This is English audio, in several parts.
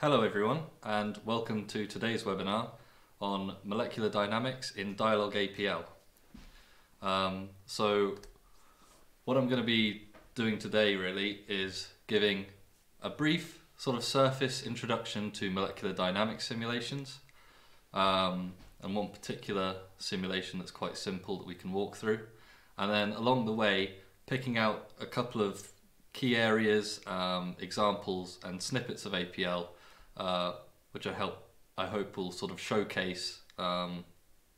Hello everyone and welcome to today's webinar on molecular dynamics in Dyalog APL. Um, so what I'm going to be doing today really is giving a brief sort of surface introduction to molecular dynamics simulations um, and one particular simulation that's quite simple that we can walk through and then along the way picking out a couple of key areas, um, examples and snippets of APL uh, which I help I hope will sort of showcase um,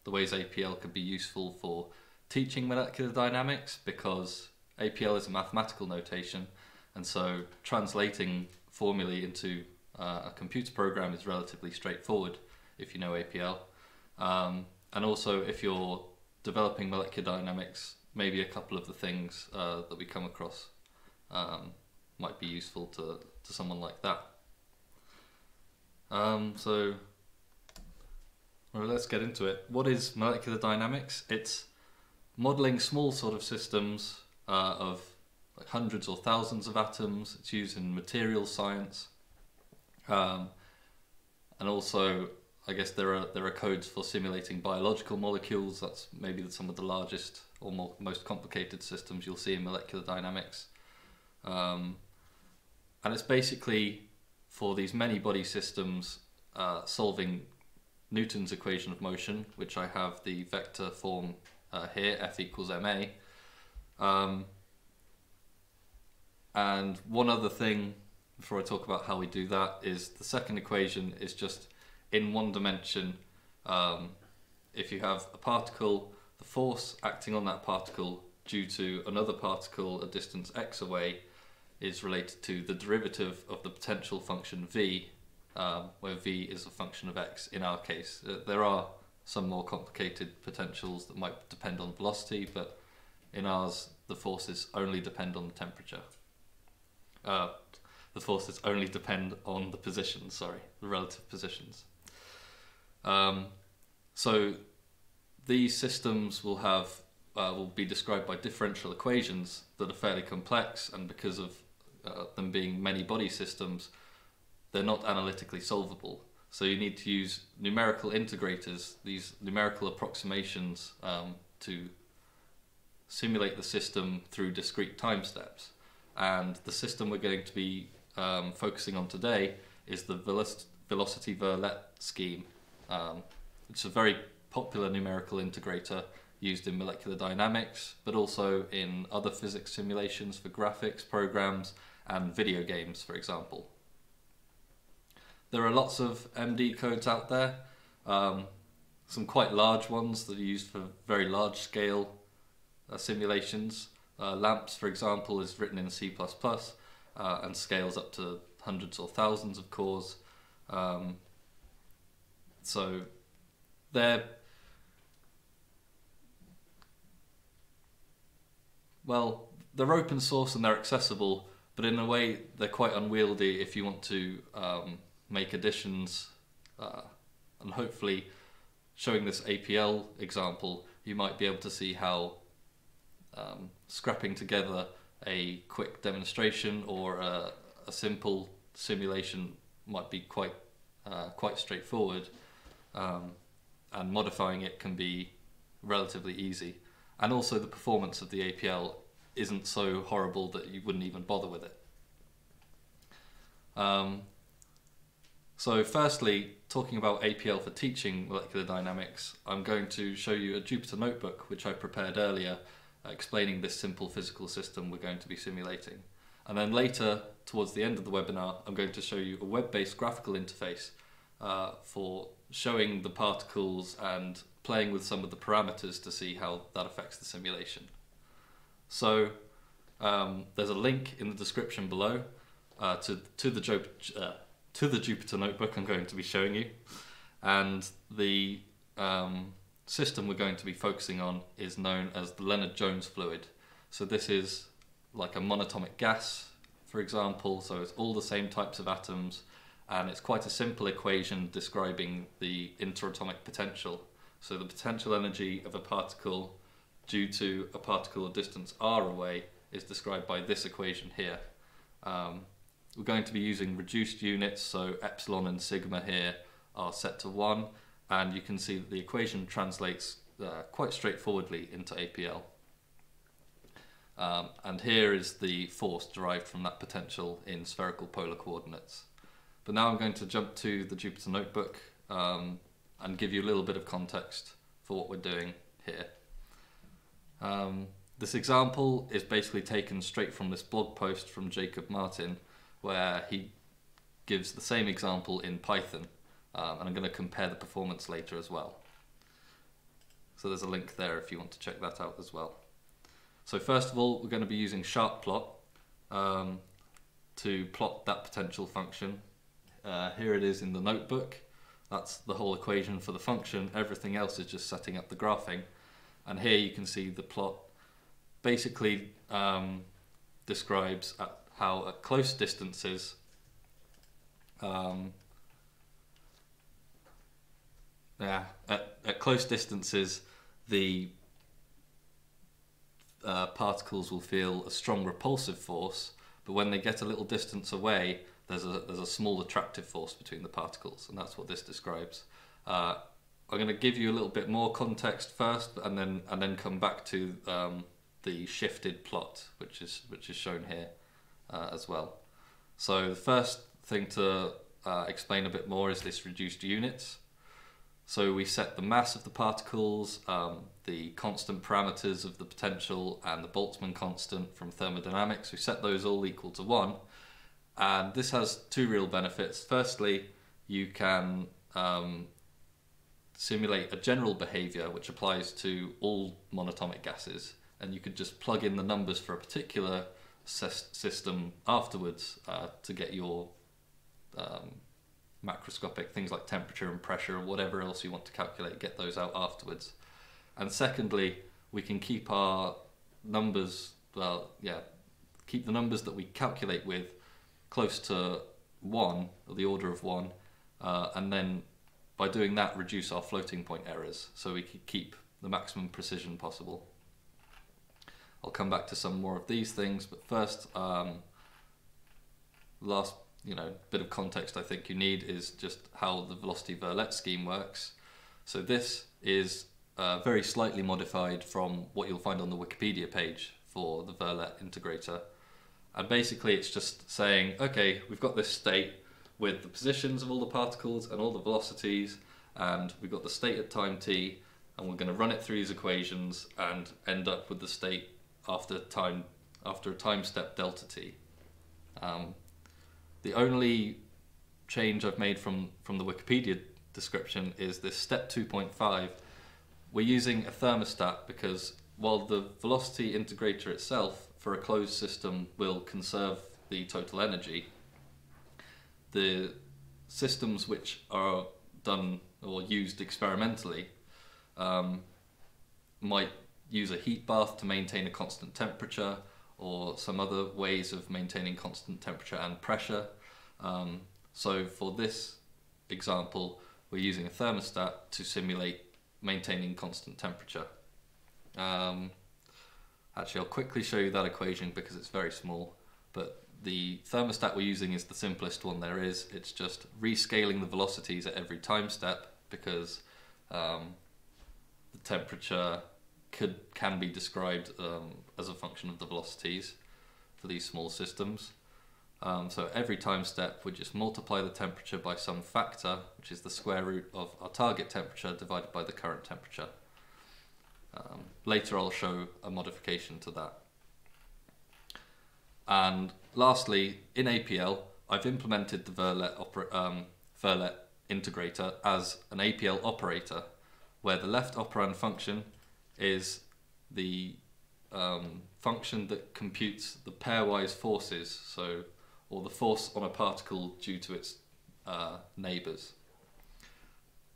the ways APL could be useful for teaching molecular dynamics because APL is a mathematical notation and so translating formulae into uh, a computer program is relatively straightforward if you know APL. Um, and also if you're developing molecular dynamics, maybe a couple of the things uh, that we come across um, might be useful to, to someone like that. Um, so, well, let's get into it. What is molecular dynamics? It's modeling small sort of systems uh, of like hundreds or thousands of atoms. It's used in material science, um, and also I guess there are there are codes for simulating biological molecules. That's maybe some of the largest or more, most complicated systems you'll see in molecular dynamics. Um, and it's basically for these many body systems uh, solving Newton's equation of motion, which I have the vector form uh, here, F equals ma. Um, and one other thing before I talk about how we do that is the second equation is just in one dimension. Um, if you have a particle, the force acting on that particle due to another particle a distance x away is related to the derivative of the potential function v, um, where v is a function of x in our case. Uh, there are some more complicated potentials that might depend on velocity, but in ours the forces only depend on the temperature. Uh, the forces only depend on the positions, sorry, the relative positions. Um, so these systems will have uh, will be described by differential equations that are fairly complex and because of uh, them being many body systems, they're not analytically solvable. So you need to use numerical integrators, these numerical approximations um, to simulate the system through discrete time steps. And the system we're going to be um, focusing on today is the velocity Verlet scheme. Um, it's a very popular numerical integrator used in molecular dynamics, but also in other physics simulations for graphics programs and video games, for example. There are lots of MD codes out there, um, some quite large ones that are used for very large scale uh, simulations. Uh, LAMMPS, for example, is written in C++ uh, and scales up to hundreds or thousands of cores. Um, so they're well, they're open source and they're accessible, but in a way they're quite unwieldy if you want to um, make additions uh, and hopefully showing this APL example you might be able to see how um, scrapping together a quick demonstration or a, a simple simulation might be quite uh, quite straightforward um, and modifying it can be relatively easy. And also the performance of the APL isn't so horrible that you wouldn't even bother with it. Um, so firstly, talking about APL for teaching molecular dynamics, I'm going to show you a Jupyter notebook which I prepared earlier explaining this simple physical system we're going to be simulating. And then later, towards the end of the webinar, I'm going to show you a web-based graphical interface uh, for showing the particles and playing with some of the parameters to see how that affects the simulation. So um, there's a link in the description below uh, to to the uh, to the Jupyter notebook I'm going to be showing you, and the um, system we're going to be focusing on is known as the Lennard-Jones fluid. So this is like a monatomic gas, for example. So it's all the same types of atoms, and it's quite a simple equation describing the interatomic potential. So the potential energy of a particle due to a particle distance r away is described by this equation here. Um, we're going to be using reduced units, so epsilon and sigma here are set to 1, and you can see that the equation translates uh, quite straightforwardly into APL. Um, and here is the force derived from that potential in spherical polar coordinates. But now I'm going to jump to the Jupyter Notebook um, and give you a little bit of context for what we're doing here. Um, this example is basically taken straight from this blog post from Jacob Martin where he gives the same example in Python um, and I'm going to compare the performance later as well. So there's a link there if you want to check that out as well. So first of all, we're going to be using sharpplot um, to plot that potential function. Uh, here it is in the notebook. That's the whole equation for the function. Everything else is just setting up the graphing. And here you can see the plot basically um, describes how at close distances um, yeah, at, at close distances the uh, particles will feel a strong repulsive force, but when they get a little distance away, there's a there's a small attractive force between the particles, and that's what this describes. Uh, I'm going to give you a little bit more context first, and then and then come back to um, the shifted plot, which is which is shown here uh, as well. So the first thing to uh, explain a bit more is this reduced units. So we set the mass of the particles, um, the constant parameters of the potential and the Boltzmann constant from thermodynamics. We set those all equal to 1. And this has two real benefits. Firstly, you can um, simulate a general behavior which applies to all monatomic gases. And you could just plug in the numbers for a particular system afterwards uh, to get your um, macroscopic things like temperature and pressure and whatever else you want to calculate, get those out afterwards. And secondly, we can keep our numbers, well, yeah, keep the numbers that we calculate with close to one, or the order of one, uh, and then by doing that reduce our floating point errors so we can keep the maximum precision possible. I'll come back to some more of these things, but first, um, last you know bit of context I think you need is just how the velocity Verlet scheme works. So this is uh, very slightly modified from what you'll find on the Wikipedia page for the Verlet integrator. And basically it's just saying, okay, we've got this state with the positions of all the particles and all the velocities, and we've got the state at time t, and we're going to run it through these equations and end up with the state after time after a time step delta t. Um, the only change I've made from, from the Wikipedia description is this step 2.5. We're using a thermostat because while the velocity integrator itself for a closed system will conserve the total energy, the systems which are done or used experimentally um, might use a heat bath to maintain a constant temperature or some other ways of maintaining constant temperature and pressure. Um, so for this example, we're using a thermostat to simulate maintaining constant temperature. Um, actually, I'll quickly show you that equation because it's very small, but the thermostat we're using is the simplest one there is. It's just rescaling the velocities at every time step because um, the temperature could can be described um, as a function of the velocities for these small systems. Um, so every time step we just multiply the temperature by some factor, which is the square root of our target temperature divided by the current temperature. Um, later I'll show a modification to that. And lastly, in APL, I've implemented the Verlet, um, Verlet integrator as an APL operator, where the left operand function is the um, function that computes the pairwise forces, so or the force on a particle due to its uh, neighbours.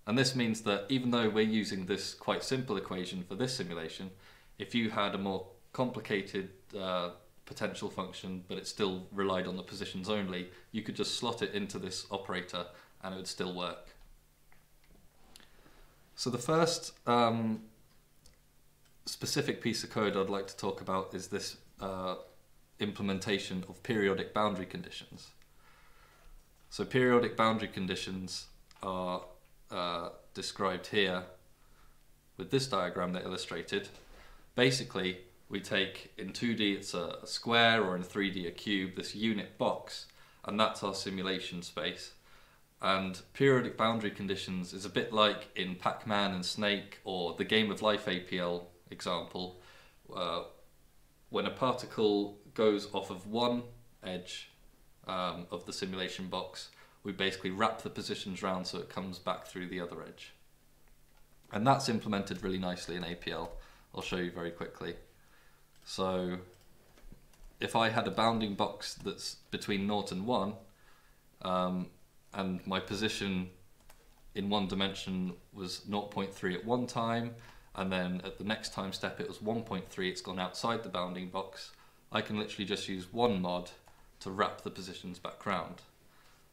And this means that even though we're using this quite simple equation for this simulation, if you had a more complicated uh, potential function but it still relied on the positions only, you could just slot it into this operator and it would still work. So the first um, specific piece of code I'd like to talk about is this uh, implementation of periodic boundary conditions. So periodic boundary conditions are uh, described here with this diagram that illustrated. Basically, we take in 2D it's a, square or in 3D a cube, this unit box, and that's our simulation space. And periodic boundary conditions is a bit like in Pac-Man and Snake or the Game of Life APL example, uh, when a particle goes off of one edge um, of the simulation box, we basically wrap the positions round so it comes back through the other edge. And that's implemented really nicely in APL. I'll show you very quickly. So if I had a bounding box that's between 0 and 1, um, and my position in one dimension was 0.3 at one time, and then at the next time step it was 1.3, it's gone outside the bounding box, I can literally just use one mod to wrap the positions back round.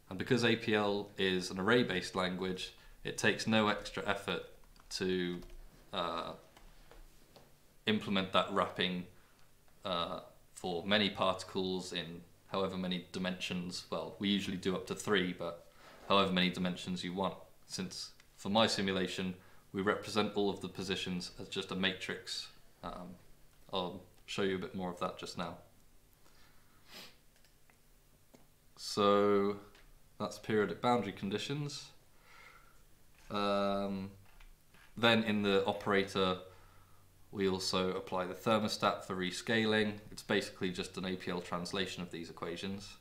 And because APL is an array-based language, it takes no extra effort to uh, implement that wrapping uh, for many particles in however many dimensions. Well, we usually do up to three, but however many dimensions you want. Since for my simulation, we represent all of the positions as just a matrix. Um, I'll show you a bit more of that just now. So that's periodic boundary conditions. Um, then in the operator, we also apply the thermostat for rescaling. It's basically just an APL translation of these equations.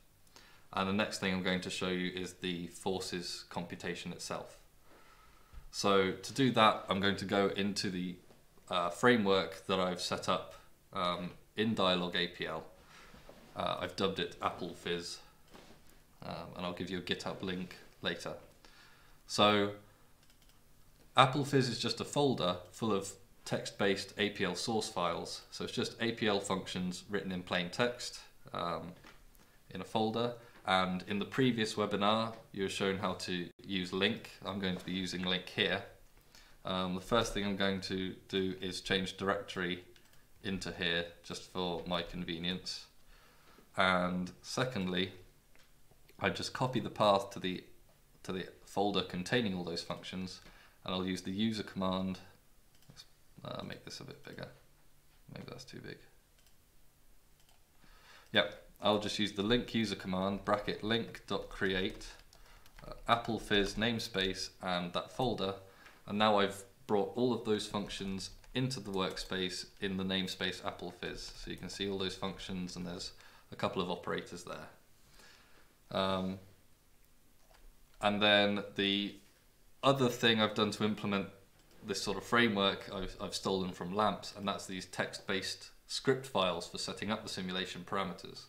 And the next thing I'm going to show you is the forces computation itself. So to do that, I'm going to go into the uh, framework that I've set up um, in Dyalog APL. Uh, I've dubbed it APLPhys, um, and I'll give you a GitHub link later. So APLPhys is just a folder full of text-based APL source files. So it's just APL functions written in plain text um, in a folder. And in the previous webinar, you were shown how to use link. I'm going to be using link here. Um, the first thing I'm going to do is change directory into here just for my convenience. And secondly, I just copy the path to the to the folder containing all those functions and I'll use the user command. Uh, make this a bit bigger. Maybe that's too big. Yep, I'll just use the link user command bracket link.create uh, APLPhys namespace and that folder and now I've brought all of those functions into the workspace in the namespace APLPhys so you can see all those functions and there's a couple of operators there um, and then the other thing I've done to implement this sort of framework I've, I've stolen from LAMMPS, and that's these text-based script files for setting up the simulation parameters.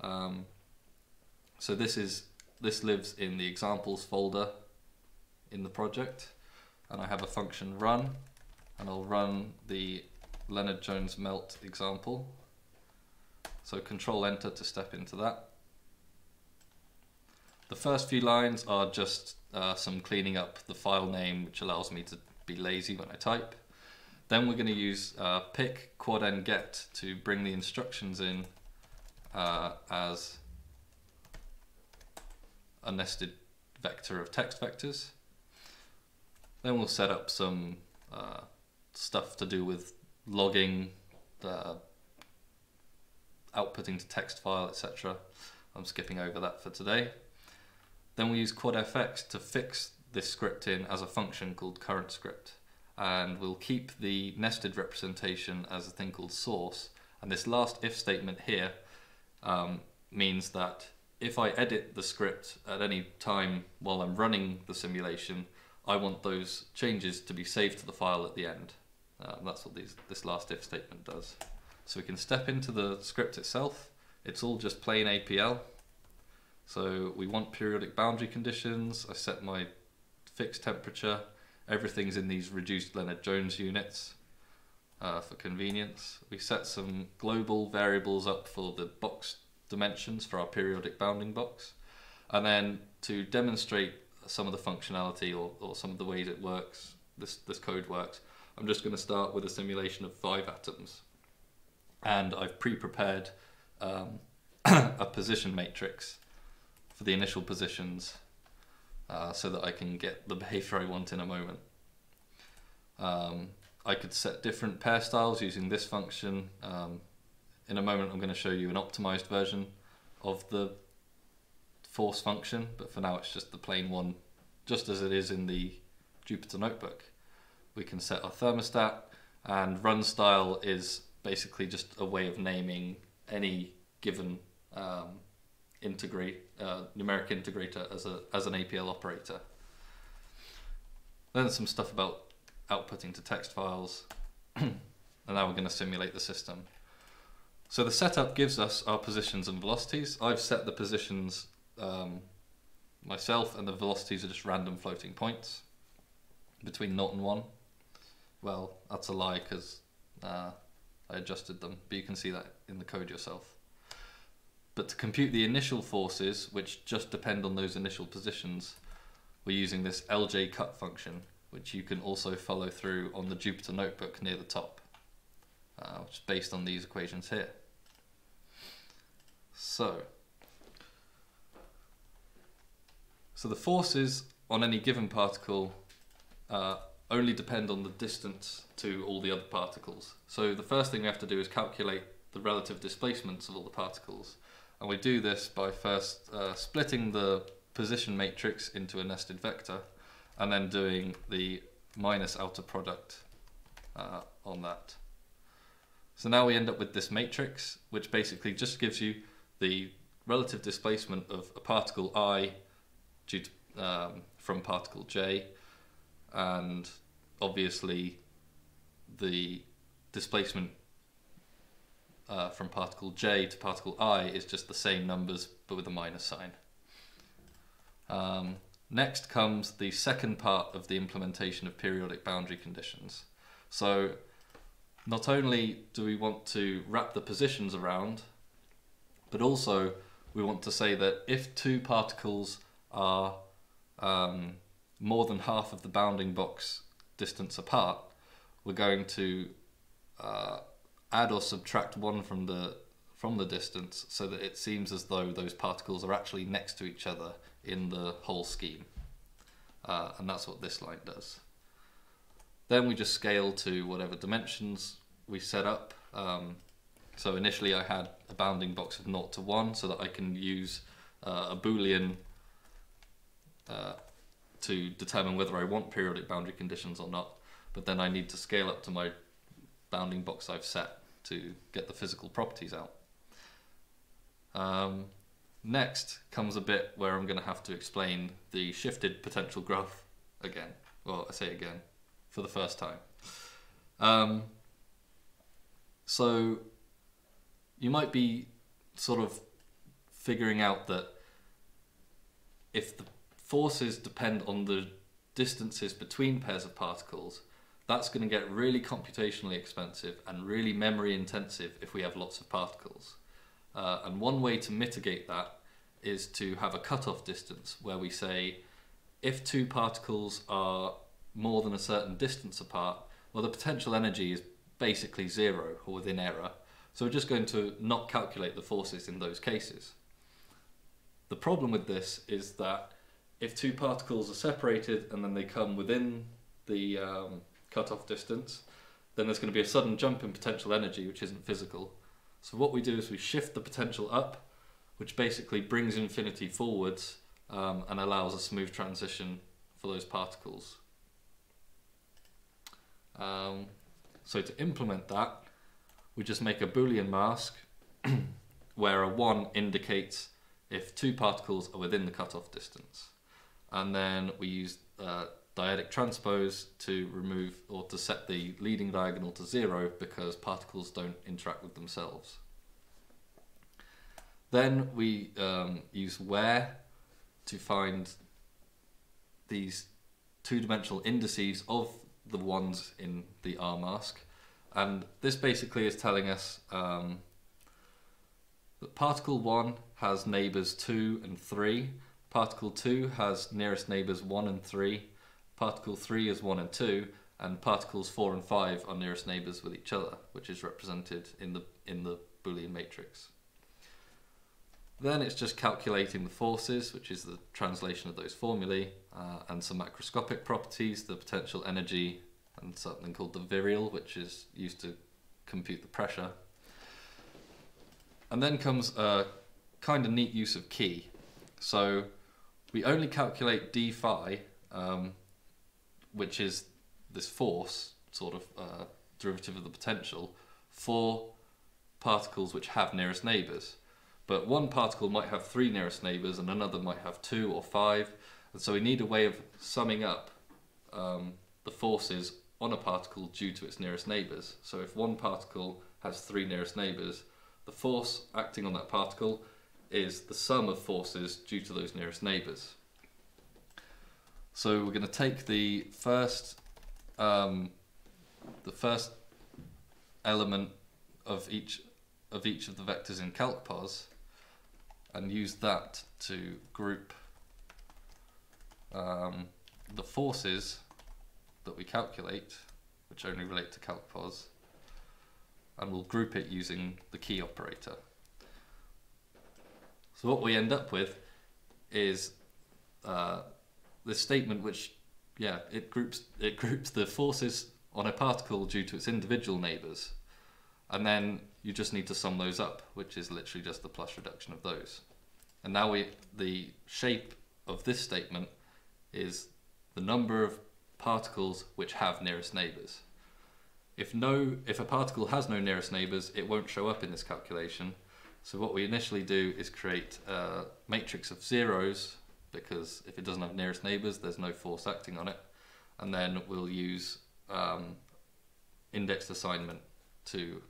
Um, so this is this lives in the examples folder in the project, and I have a function run, and I'll run the Lennard-Jones melt example. So control enter to step into that. The first few lines are just uh, some cleaning up the file name, which allows me to be lazy when I type. Then we're going to use uh, pick quad n get to bring the instructions in uh, as a nested vector of text vectors. Then we'll set up some uh, stuff to do with logging, the outputting to text file, etc. I'm skipping over that for today. Then we use quadfx to fix this script in as a function called current script. And we'll keep the nested representation as a thing called source. And this last if statement here um, means that if I edit the script at any time while I'm running the simulation, I want those changes to be saved to the file at the end. Uh, that's what these, this last if statement does. So we can step into the script itself. It's all just plain APL. So we want periodic boundary conditions. I set my fixed temperature. Everything's in these reduced Lennard-Jones units uh, for convenience. We set some global variables up for the box dimensions for our periodic bounding box. And then to demonstrate some of the functionality or, or some of the ways it works, this, this code works, I'm just going to start with a simulation of five atoms. And I've pre-prepared um, a position matrix for the initial positions uh, so that I can get the behavior I want in a moment. Um, I could set different pair styles using this function. Um, in a moment I'm going to show you an optimized version of the force function, but for now it's just the plain one, just as it is in the Jupyter Notebook. We can set our thermostat, and run style is basically just a way of naming any given um, integrate uh, numeric integrator as a as an APL operator. Then some stuff about outputting to text files, and now we're going to simulate the system. So the setup gives us our positions and velocities. I've set the positions um, myself, and the velocities are just random floating points between 0 and 1. Well, that's a lie because uh, I adjusted them, but you can see that in the code yourself. But to compute the initial forces, which just depend on those initial positions, we're using this LJ cut function, which you can also follow through on the Jupyter notebook near the top, uh, which is based on these equations here. So, so the forces on any given particle uh, only depend on the distance to all the other particles. So the first thing we have to do is calculate the relative displacements of all the particles. And we do this by first uh, splitting the position matrix into a nested vector and then doing the minus outer product uh, on that. So now we end up with this matrix, which basically just gives you the relative displacement of a particle i due to, um, from particle j and obviously the displacement uh, from particle j to particle i is just the same numbers but with a minus sign. Um, next comes the second part of the implementation of periodic boundary conditions. So not only do we want to wrap the positions around, but also we want to say that if two particles are um, more than half of the bounding box distance apart, we're going to uh, add or subtract one from the from the distance so that it seems as though those particles are actually next to each other in the whole scheme. Uh, and that's what this line does. Then we just scale to whatever dimensions we set up. Um, so initially I had a bounding box of 0 to 1 so that I can use uh, a boolean uh, to determine whether I want periodic boundary conditions or not. But then I need to scale up to my bounding box I've set to get the physical properties out. Um, next comes a bit where I'm going to have to explain the shifted potential graph again. Well, I say again for the first time. Um, so you might be sort of figuring out that if the forces depend on the distances between pairs of particles, that's going to get really computationally expensive and really memory intensive if we have lots of particles. Uh, and one way to mitigate that is to have a cutoff distance where we say if two particles are more than a certain distance apart, well, the potential energy is basically zero or within error. So we're just going to not calculate the forces in those cases. The problem with this is that if two particles are separated and then they come within the um, cutoff distance, then there's going to be a sudden jump in potential energy, which isn't physical. So what we do is we shift the potential up, which basically brings infinity forwards um, and allows a smooth transition for those particles. Um, so to implement that, we just make a Boolean mask where a 1 indicates if two particles are within the cutoff distance and then we use uh, dyadic transpose to remove or to set the leading diagonal to zero because particles don't interact with themselves. Then we um, use where to find these two-dimensional indices of the ones in the R mask. And this basically is telling us um, that particle 1 has neighbours 2 and 3 Particle 2 has nearest neighbours 1 and 3, particle 3 is 1 and 2, and particles 4 and 5 are nearest neighbours with each other, which is represented in the, in the Boolean matrix. Then it's just calculating the forces, which is the translation of those formulae, uh, and some macroscopic properties, the potential energy, and something called the virial, which is used to compute the pressure. And then comes a kind of neat use of key. So we only calculate d phi, um, which is this force, sort of uh, derivative of the potential, for particles which have nearest neighbours. But one particle might have three nearest neighbours and another might have two or five. And so we need a way of summing up um, the forces on a particle due to its nearest neighbours. So if one particle has three nearest neighbours, the force acting on that particle is the sum of forces due to those nearest neighbours. So we're going to take the first um, the first element of each of each of the vectors in CalcPos and use that to group um, the forces that we calculate, which only relate to CalcPos, and we'll group it using the key operator. So what we end up with is uh, this statement which, yeah, it groups, it groups the forces on a particle due to its individual neighbours and then you just need to sum those up, which is literally just the plus reduction of those. And now we the shape of this statement is the number of particles which have nearest neighbours. If no, if a particle has no nearest neighbours, it won't show up in this calculation. So what we initially do is create a matrix of zeros because if it doesn't have nearest neighbours, there's no force acting on it. And then we'll use um, indexed assignment to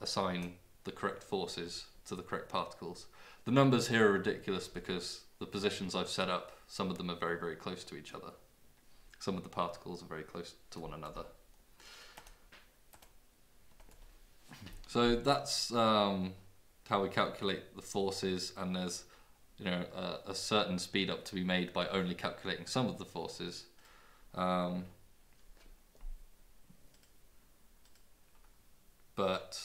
assign the correct forces to the correct particles. The numbers here are ridiculous because the positions I've set up, some of them are very, very close to each other. Some of the particles are very close to one another. So that's um, how we calculate the forces and there's you know a, a, certain speed up to be made by only calculating some of the forces. Um, but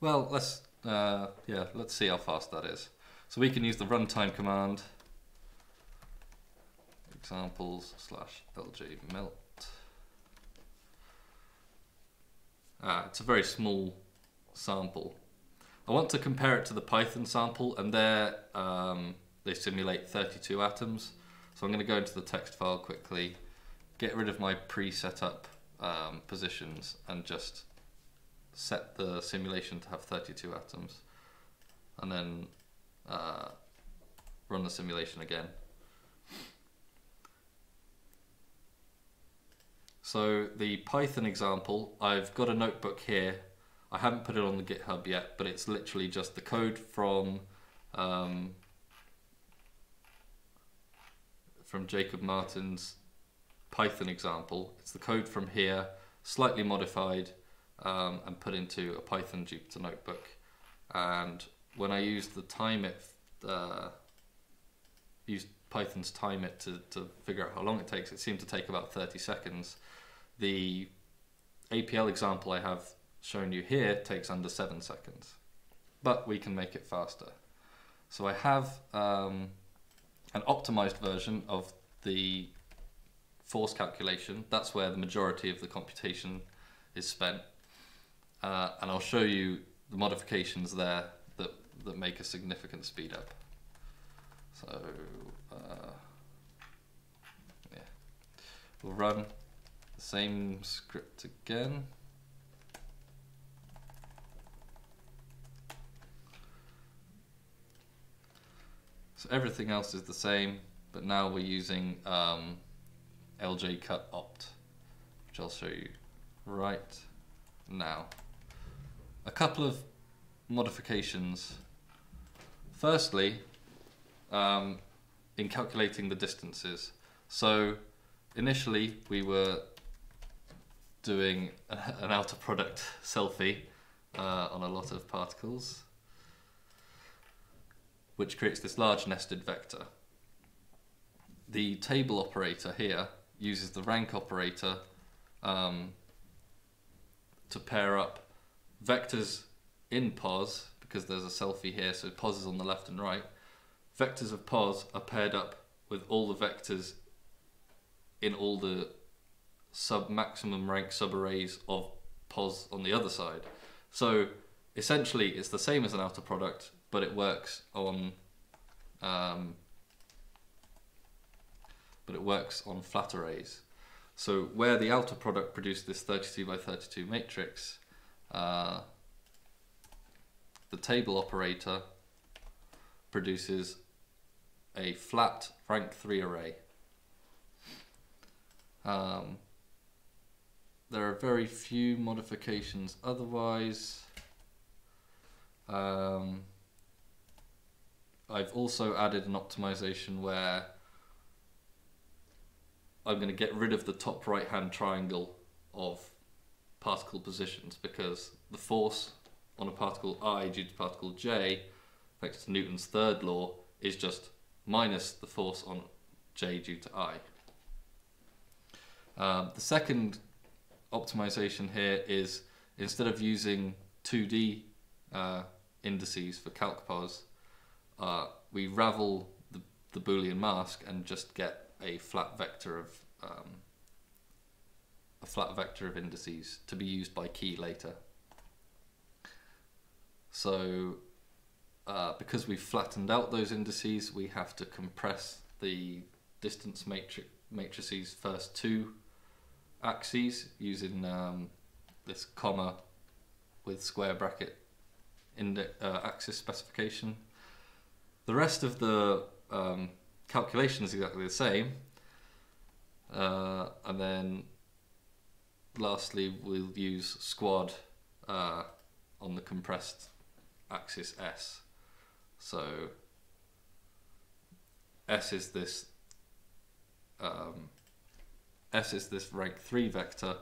well, let's uh, yeah, let's see how fast that is. So we can use the runtime command examples slash lj melt. Ah, it's a very small sample. I want to compare it to the Python sample, and there um, they simulate 32 atoms. So I'm going to go into the text file quickly, get rid of my pre-set up um, positions, and just set the simulation to have 32 atoms and then uh, run the simulation again. So the Python example, I've got a notebook here. I haven't put it on the GitHub yet, but it's literally just the code from um, from Jacob Martin's Python example. It's the code from here, slightly modified, um, and put into a Python Jupyter notebook. And when I used the time it, uh, used Python's time it to, to figure out how long it takes, it seemed to take about 30 seconds. The APL example I have shown you here takes under seven seconds, but we can make it faster. So I have um, an optimized version of the force calculation. That's where the majority of the computation is spent uh, and I'll show you the modifications there that, that make a significant speed up. So, uh, yeah, we'll run the same script again. Everything else is the same, but now we're using um, LJ cut opt, which I'll show you right now a couple of modifications. Firstly, um, in calculating the distances. So initially we were doing an outer product selfie uh, on a lot of particles, which creates this large nested vector. The table operator here uses the rank operator um, to pair up vectors in pos because there's a selfie here, so pos is on the left and right. Vectors of pos are paired up with all the vectors in all the sub maximum rank subarrays of pos on the other side. So essentially, it's the same as an outer product, but it works on um, but it works on flat arrays. So where the outer product produced this 32 by 32 matrix, uh, the table operator produces a flat rank 3 array. Um, there are very few modifications otherwise. Um, I've also added an optimization where I'm going to get rid of the top right hand triangle of particle positions because the force on a particle i due to particle j, thanks to Newton's third law, is just minus the force on j due to i. Um, the second optimization here is instead of using 2D uh, indices for CalcPos, uh, we ravel the, the Boolean mask and just get a flat vector of um, a flat vector of indices to be used by key later. So uh, because we've flattened out those indices, we have to compress the distance matrix matrices first two axes using um, this comma with square bracket in uh, axis specification. The rest of the um, calculation is exactly the same. Uh, and then lastly, we'll use squad uh, on the compressed axis S. So S is this um, S is this rank 3 vector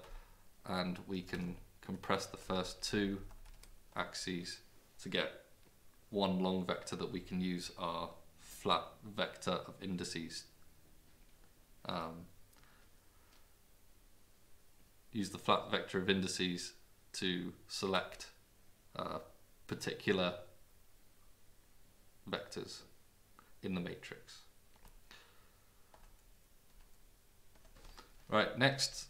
and we can compress the first two axes to get one long vector that we can use our flat vector of indices. Um, use the flat vector of indices to select uh, particular vectors in the matrix. Right, next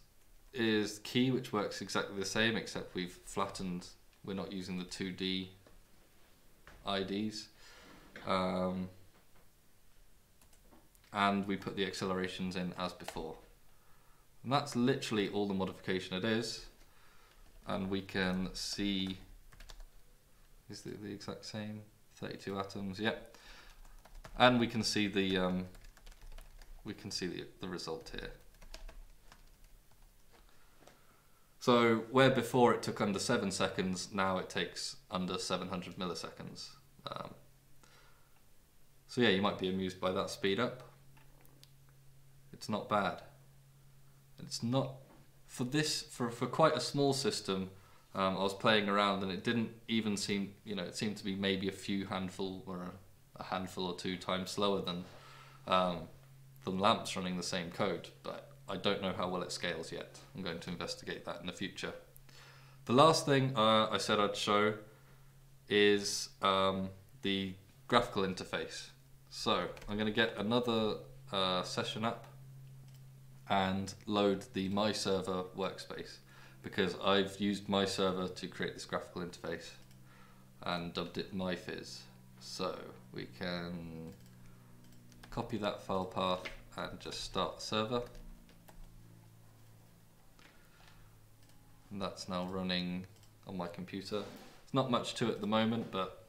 is key, which works exactly the same, except we've flattened, we're not using the 2D IDs. Um, and we put the accelerations in as before. And that's literally all the modification it is. And we can see, is it the exact same? 32 atoms, yep. And we can see the, um, we can see the, the result here. So where before it took under seven seconds, now it takes under 700 milliseconds. Um, so yeah, you might be amused by that speed up. It's not bad. It's not for this for for quite a small system. Um, I was playing around and it didn't even seem you know it seemed to be maybe a few handful or a, handful or two times slower than um, than LAMMPS running the same code, but I don't know how well it scales yet. I'm going to investigate that in the future. The last thing uh, I said I'd show is um, the graphical interface. So I'm going to get another uh, session app and load the MiServer workspace because I've used MiServer to create this graphical interface and dubbed it MiPhys. So we can copy that file path and just start the server. and that's now running on my computer. There's not much to it at the moment, but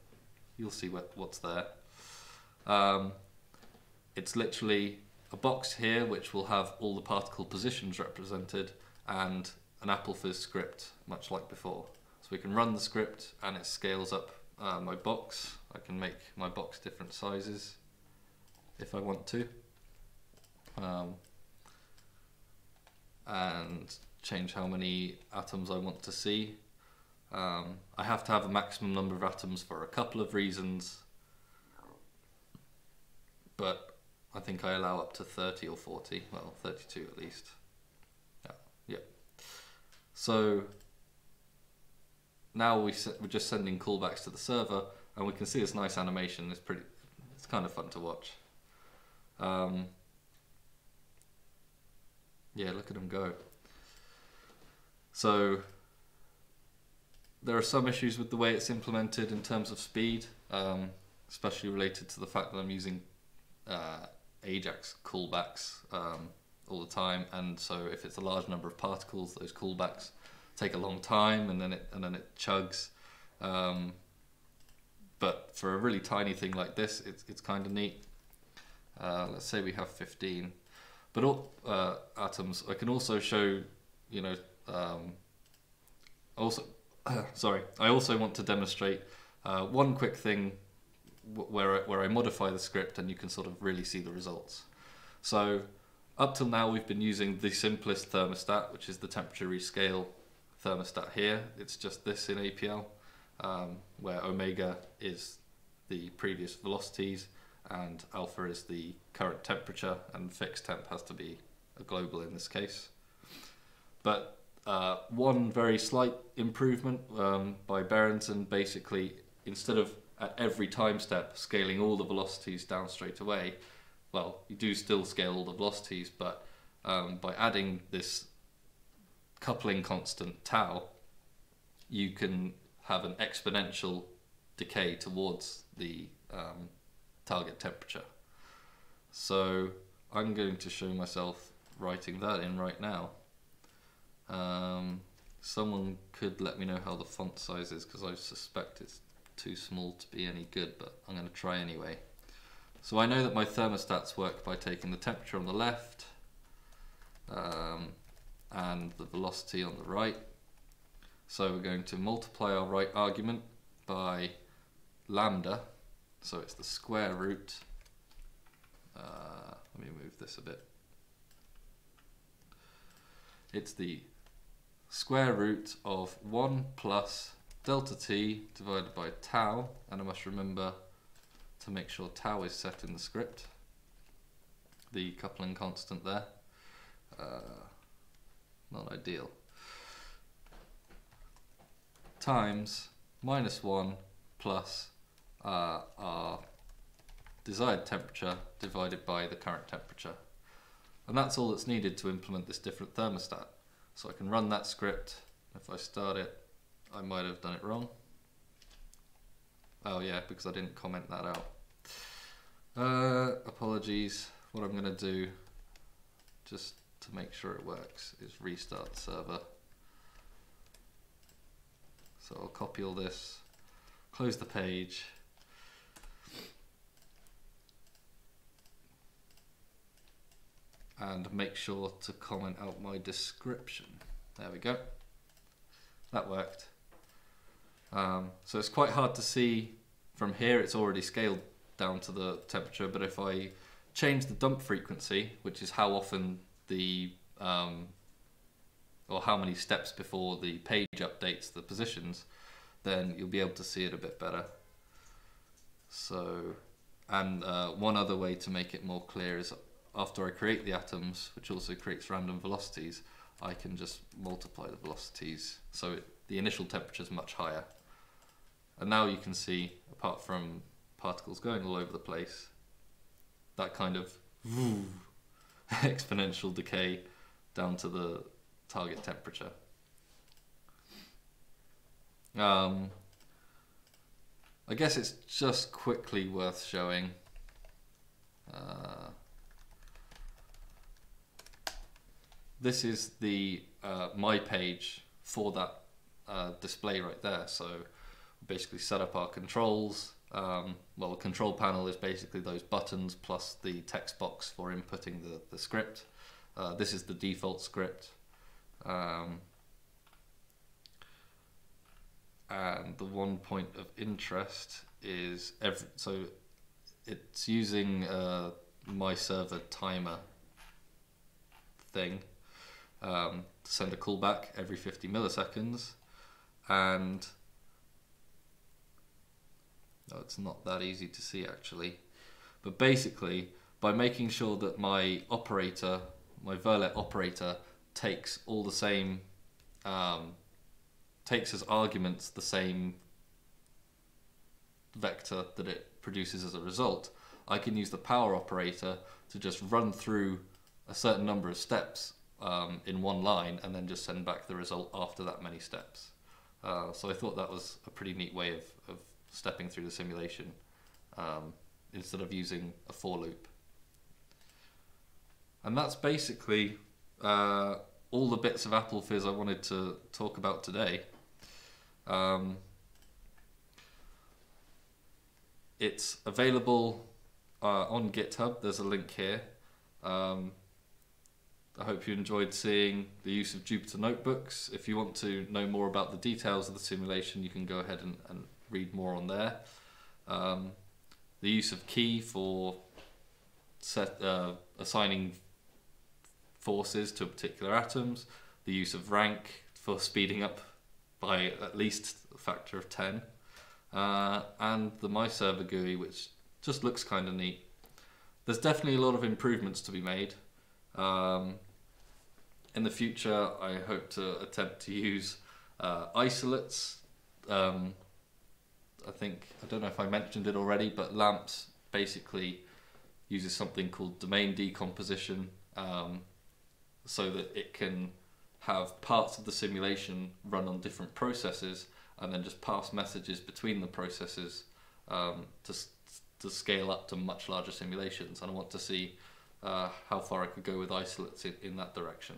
you'll see what, what's there. Um, it's literally a box here which will have all the particle positions represented and an APLPhys script, much like before. So we can run the script and it scales up uh, my box. I can make my box different sizes if I want to. Um, and change how many atoms I want to see. Um, I have to have a maximum number of atoms for a couple of reasons, but I think I allow up to 30 or 40, well 32 at least. Yeah, yeah. So now we we're just sending callbacks to the server and we can see this nice animation. It's pretty, it's kind of fun to watch. Um, yeah, look at them go. So there are some issues with the way it's implemented in terms of speed, um, especially related to the fact that I'm using uh, Ajax callbacks um, all the time, and so if it's a large number of particles, those callbacks take a long time, and then it and then it chugs. Um, but for a really tiny thing like this, it's it's kind of neat. Uh, let's say we have 15, but all uh, atoms. I can also show, you know, um, also sorry, I also want to demonstrate uh, one quick thing where I, where I modify the script and you can sort of really see the results. So up till now we've been using the simplest thermostat, which is the temperature rescale thermostat here. It's just this in APL, um, where omega is the previous velocities and alpha is the current temperature and fixed temp has to be a global in this case. But uh, one very slight improvement um, by Berendsen basically instead of at every time step scaling all the velocities down straight away well you do still scale all the velocities but um, by adding this coupling constant tau you can have an exponential decay towards the um, target temperature. So I'm going to show myself writing that in right now um, someone could let me know how the font size is because I suspect it's too small to be any good, but I'm going to try anyway. So I know that my thermostats work by taking the temperature on the left um, and the velocity on the right. So we're going to multiply our right argument by lambda, so it's the square root. Uh, let me move this a bit. It's the square root of 1 plus delta t divided by tau, and I must remember to make sure tau is set in the script, the coupling constant there. Uh, not ideal. Times minus 1 plus uh, our desired temperature divided by the current temperature. And that's all that's needed to implement this different thermostat. So I can run that script. If I start it, I might have done it wrong. Oh yeah, because I didn't comment that out. Uh, apologies. What I'm going to do, just to make sure it works, is restart the server. So I'll copy all this, close the page, and make sure to comment out my description. There we go. That worked. Um, so it's quite hard to see from here, it's already scaled down to the temperature, but if I change the dump frequency, which is how often the, um, or how many steps before the page updates the positions, then you'll be able to see it a bit better. So, and uh, one other way to make it more clear is after I create the atoms, which also creates random velocities, I can just multiply the velocities. So it, the initial temperature is much higher. And now you can see, apart from particles going all over the place, that kind of exponential decay down to the target temperature. Um, I guess it's just quickly worth showing. Uh, this is the uh, my page for that uh, display right there. So basically set up our controls. Um, well, the control panel is basically those buttons plus the text box for inputting the, the script. Uh, this is the default script. Um, and the one point of interest is every, so it's using uh, MiServer timer thing um, to send a callback every 50 milliseconds and it's not that easy to see actually. But basically by making sure that my operator my Verlet operator takes all the same um, takes as arguments the same vector that it produces as a result, I can use the power operator to just run through a certain number of steps um, in one line and then just send back the result after that many steps. Uh, so I thought that was a pretty neat way of, of stepping through the simulation um, instead of using a for loop. And that's basically uh, all the bits of APLPhys I wanted to talk about today. Um, it's available uh, on GitHub. There's a link here. Um, I hope you enjoyed seeing the use of Jupyter Notebooks. If you want to know more about the details of the simulation, you can go ahead and, and read more on there. Um, the use of key for set, uh, assigning forces to particular atoms, the use of rank for speeding up by at least a factor of 10, uh, and the MiServer GUI, which just looks kind of neat. There's definitely a lot of improvements to be made. Um, in the future, I hope to attempt to use uh, isolates. Um, I think, I don't know if I mentioned it already, but LAMMPS basically uses something called domain decomposition um, so that it can have parts of the simulation run on different processes and then just pass messages between the processes um, to, to scale up to much larger simulations. And I want to see uh, how far I could go with isolates in, in that direction.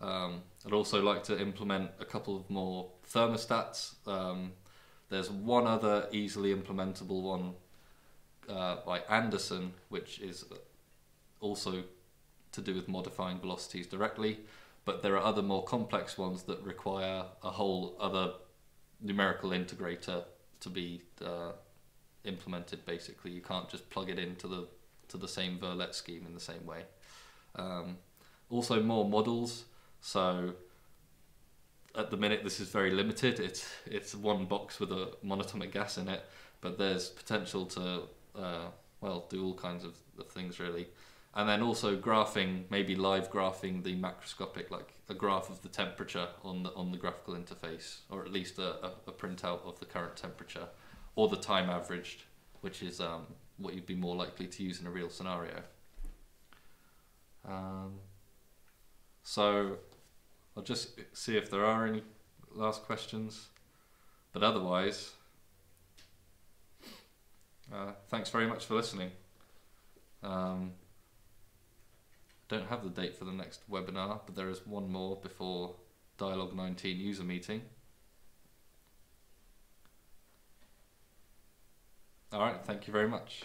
Um, I'd also like to implement a couple of more thermostats. Um, there's one other easily implementable one uh, by Andersen, which is also to do with modifying velocities directly, but there are other more complex ones that require a whole other numerical integrator to be uh, implemented. Basically, you can't just plug it into the to the same Verlet scheme in the same way. Um, also, more models. So at the minute, this is very limited. It's it's one box with a monatomic gas in it, but there's potential to uh, well do all kinds of, of things really and then also graphing, maybe live graphing the macroscopic, like a graph of the temperature on the on the graphical interface, or at least a, a, a printout of the current temperature, or the time averaged, which is um, what you'd be more likely to use in a real scenario. Um, so I'll just see if there are any last questions, but otherwise, uh, thanks very much for listening. Um, don't have the date for the next webinar, but there is one more before Dyalog 19 user meeting. All right, thank you very much.